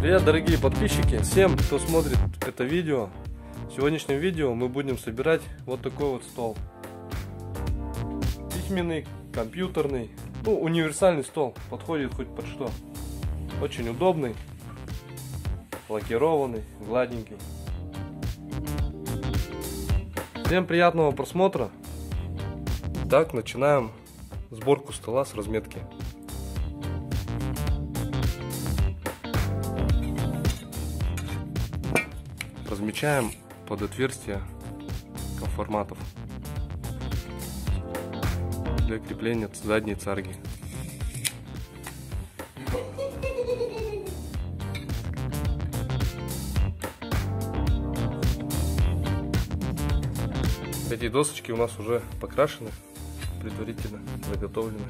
Привет, дорогие подписчики, всем, кто смотрит это видео. В сегодняшнем видео мы будем собирать вот такой вот стол. Письменный, компьютерный, ну, универсальный стол, подходит хоть под что. Очень удобный, лакированный, гладенький. Всем приятного просмотра. Так, начинаем сборку стола с разметки. Размечаем под отверстия конформатов для крепления задней царги. Эти досочки у нас уже покрашены, предварительно заготовлены.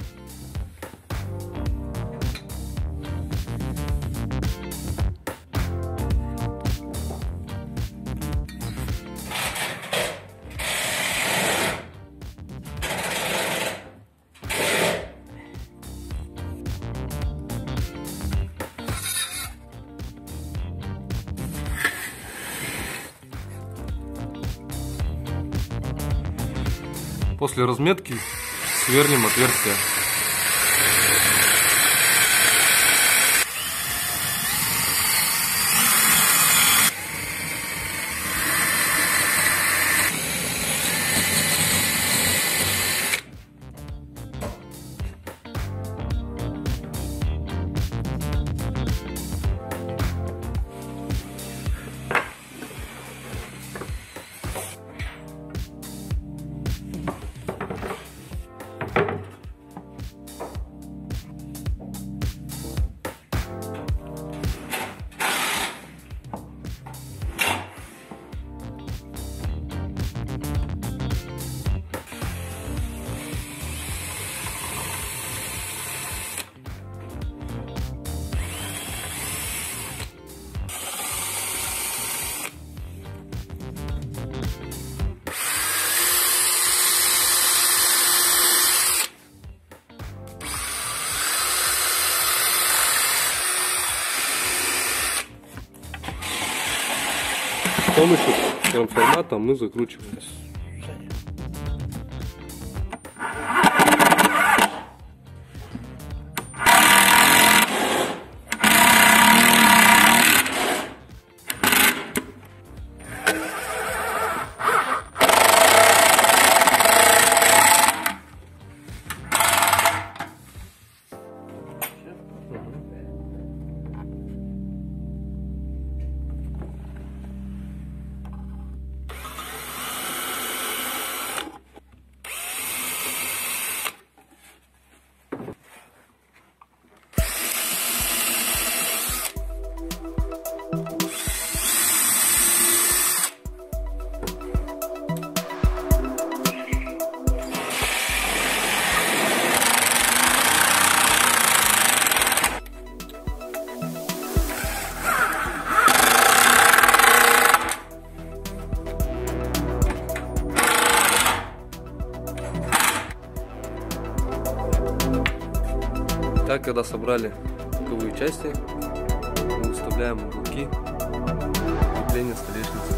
После разметки свернем отверстие. Помощью трансформата мы закручиваем. Так, когда собрали боковые части, мы выставляем уголки крепления столешницы.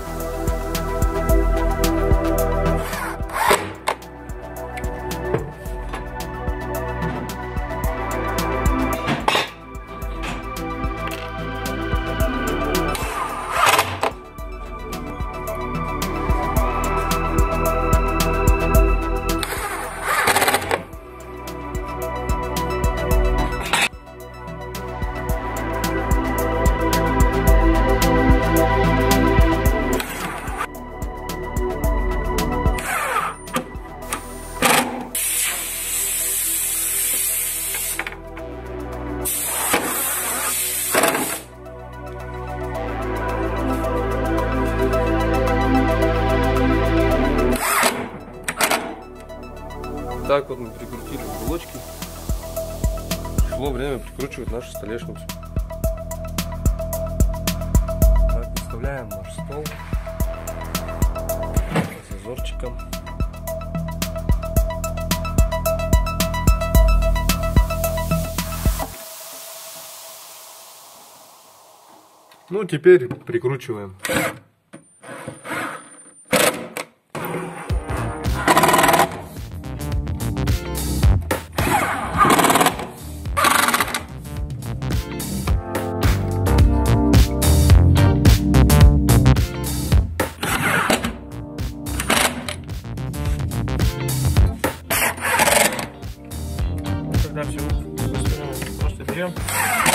Так вот мы прикрутили уголочки. Пришло время прикручивать нашу столешницу. Так, выставляем наш стол с зазорчиком. Ну, теперь прикручиваем. Brasil.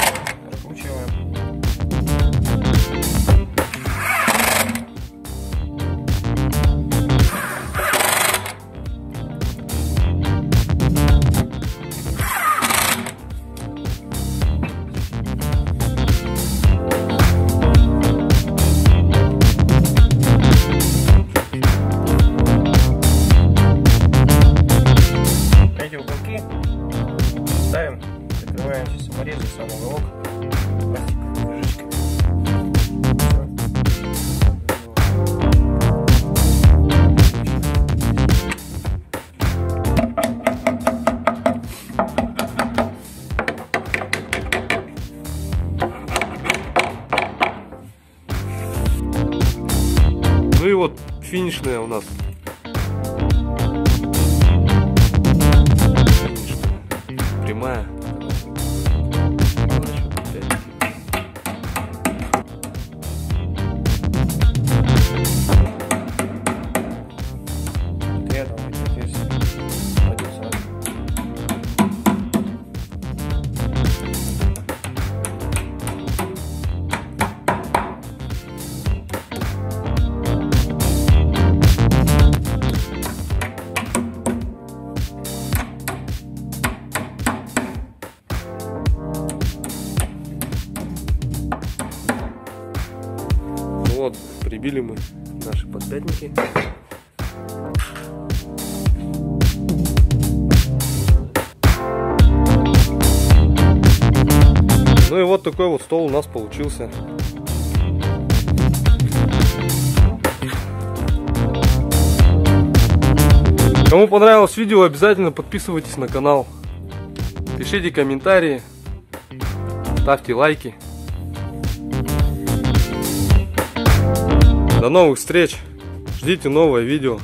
Финишная у нас. Финишная. Прямая. Прибили мы наши подпятники. Ну и вот такой вот стол у нас получился. Кому понравилось видео, обязательно подписывайтесь на канал. Пишите комментарии, ставьте лайки. До новых встреч. Ждите новое видео.